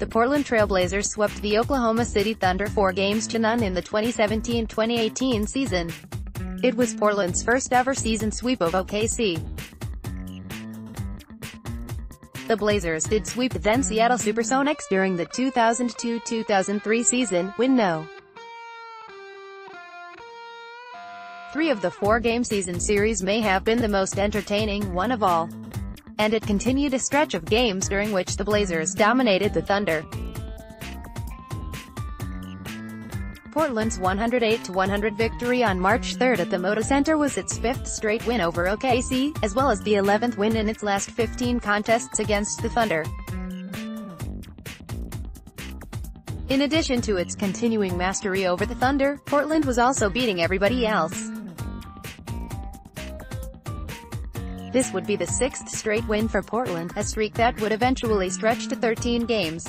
the Portland Trail Blazers swept the Oklahoma City Thunder four games to none in the 2017-2018 season. It was Portland's first ever season sweep of OKC. The Blazers did sweep the then Seattle Supersonics during the 2002-2003 season, win no. Three of the four-game season series may have been the most entertaining one of all. And it continued a stretch of games during which the Blazers dominated the Thunder. Portland's 108-100 victory on March 3 at the Moda Center was its fifth straight win over OKC, as well as the 11th win in its last 15 contests against the Thunder. In addition to its continuing mastery over the Thunder, Portland was also beating everybody else. This would be the sixth straight win for Portland, a streak that would eventually stretch to 13 games.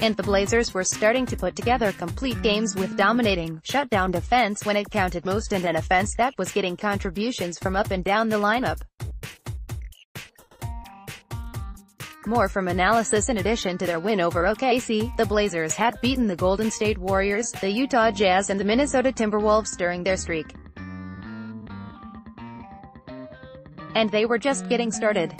And the Blazers were starting to put together complete games with dominating, shutdown defense when it counted most and an offense that was getting contributions from up and down the lineup. More from analysis In addition to their win over OKC, the Blazers had beaten the Golden State Warriors, the Utah Jazz and the Minnesota Timberwolves during their streak. And they were just getting started.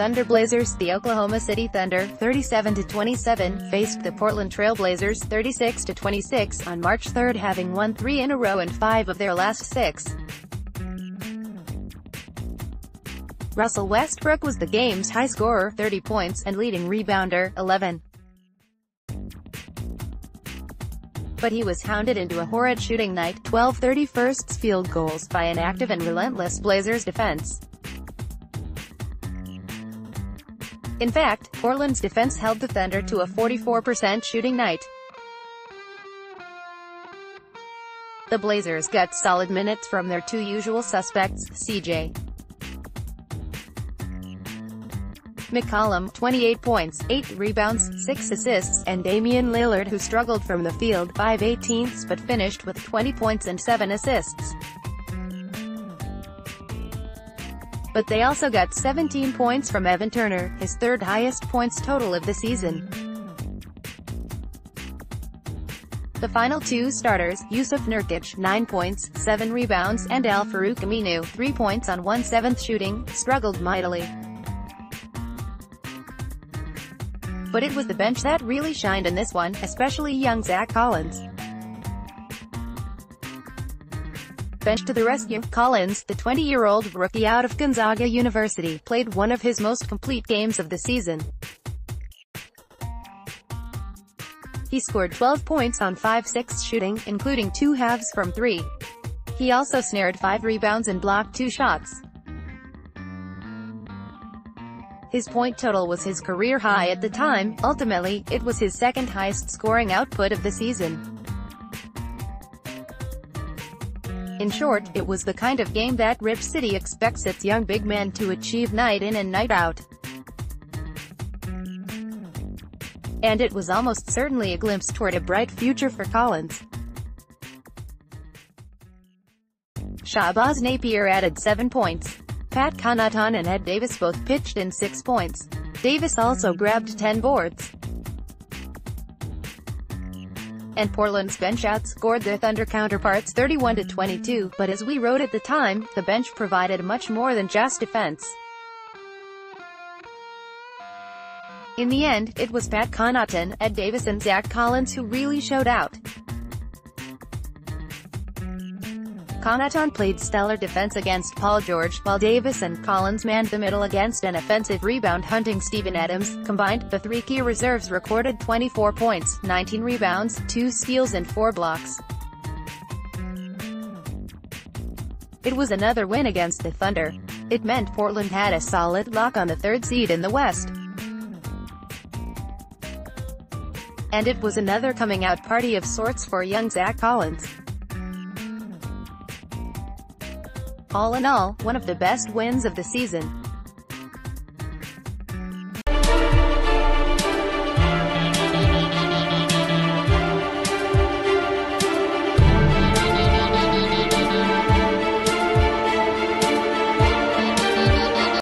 Thunder Blazers, the Oklahoma City Thunder, 37-27, faced the Portland Trail Blazers, 36-26, on March 3 having won three in a row and five of their last six. Russell Westbrook was the game's high scorer, 30 points, and leading rebounder, 11. But he was hounded into a horrid shooting night, 12 31st field goals, by an active and relentless Blazers defense. In fact, Portland's defense held the Thunder to a 44% shooting night. The Blazers got solid minutes from their two usual suspects, C.J. McCollum, 28 points, 8 rebounds, 6 assists, and Damian Lillard who struggled from the field, 5 18ths but finished with 20 points and 7 assists. But they also got 17 points from Evan Turner, his third highest points total of the season. The final two starters, Yusuf Nurkic, 9 points, 7 rebounds, and Al-Farouq Aminu, 3 points on 1-7th shooting, struggled mightily. But it was the bench that really shined in this one, especially young Zach Collins. bench to the rescue. Collins, the 20-year-old rookie out of Gonzaga University, played one of his most complete games of the season. He scored 12 points on 5-6 shooting, including two halves from three. He also snared five rebounds and blocked two shots. His point total was his career high at the time, ultimately, it was his second highest scoring output of the season. In short, it was the kind of game that Rip City expects its young big man to achieve night in and night out. And it was almost certainly a glimpse toward a bright future for Collins. Shabazz Napier added 7 points. Pat Connaughton and Ed Davis both pitched in 6 points. Davis also grabbed 10 boards and Portland's bench outscored their Thunder counterparts 31-22, but as we wrote at the time, the bench provided much more than just defense. In the end, it was Pat Connaughton, Ed Davis and Zach Collins who really showed out. Connaughton played stellar defense against Paul George, while Davis and Collins manned the middle against an offensive rebound-hunting Steven Adams. Combined, the three key reserves recorded 24 points, 19 rebounds, 2 steals and 4 blocks. It was another win against the Thunder. It meant Portland had a solid lock on the third seed in the West. And it was another coming-out party of sorts for young Zach Collins. All in all, one of the best wins of the season.